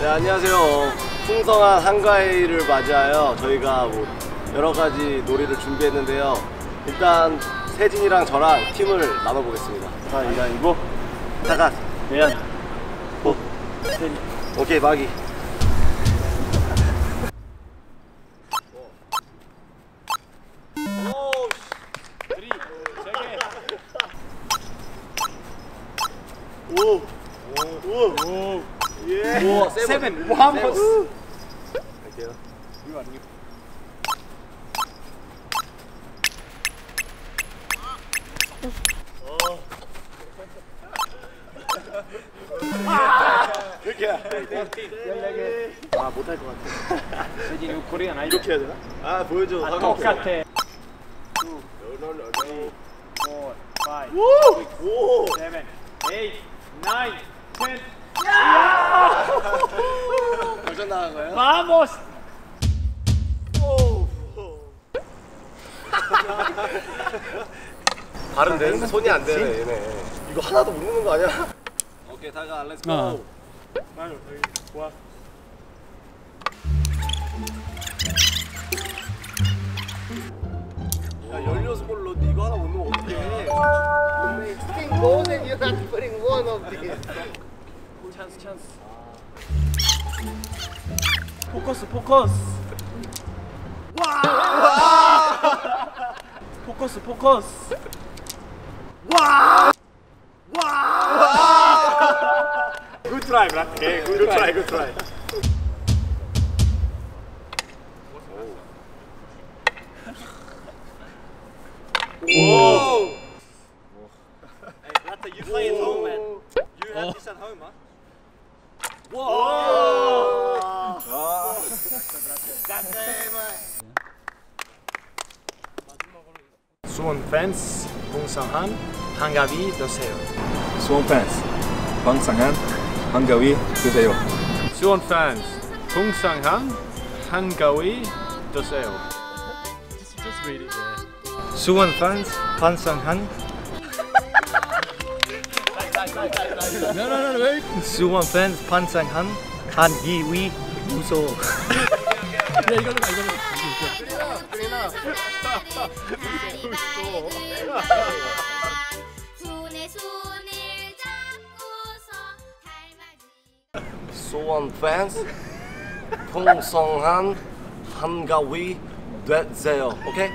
네, 안녕하세요. 풍성한 한가위를 맞이하여 저희가 뭐 여러 가지 놀이를 준비했는데요. 일단 세진이랑 저랑 팀을 나눠보겠습니다. 가위바위보 잠깐. 대한 뭐. 오케이, 마기. 세개 오. 오. 오. 예. 오, seven. Vamos. 갈게요. 이거 이렇게. 아, 못할 것 같아. 세진 이거 Korean 아이돌 이렇게 해야 되나? 아, 보여줘. 아. 똑같아 오. 4 5 오. 7 8 9 10 도전 나간 거예요? Vamos 발은 되는데 손이 안 되네 얘네 이거 하나도 모르는 거 아니야? 오케이 다가 let's go 어. 아유 좋아 야 16골 넣는데 이거 하나 못 넣으면 어떡해 not putting one of these. 찬스 찬스 포커스 포커스 포커스 포커스 굿 트라이 브라테 굿 트라이 굿 트라이 오! Brate, you play at home, man. You have this at home, huh? 수원 팬스 봉상한 한가위 드세요. 수원 팬스 방상한 한가위 드세요. 수원 팬스 봉상한 한가위 드세요. Just read it there. 수원 팬스 방상한 수원 팬스 방상한 한기위 무소 손에 손을 잡고서 닮아지 수원 팬스 풍성한 한가위 되세요 오케이?